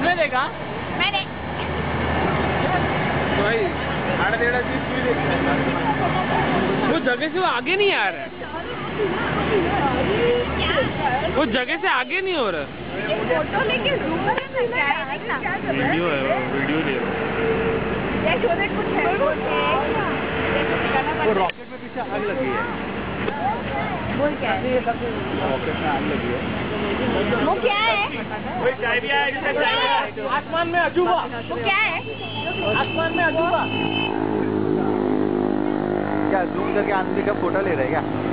मिलेगा मैंने भाई आड़े देड़ा चीज मिलेगी जगह से वो आगे नहीं आ रहा है। वो जगह से आगे नहीं हो रहा। फ़ोटो लेके जूम करना क्या है वीडियो है वीडियो ले ये छोटे कुछ है। वो रॉकेट में पीछे आग लगी है। बोल क्या है रॉकेट में आग लगी है। वो क्या है? चाय भी आया आसमान में अजूबा। वो क्या है? आसमान में अजूबा। क्या जूम करके आदमी का फ़ोटो ले रहे क्या?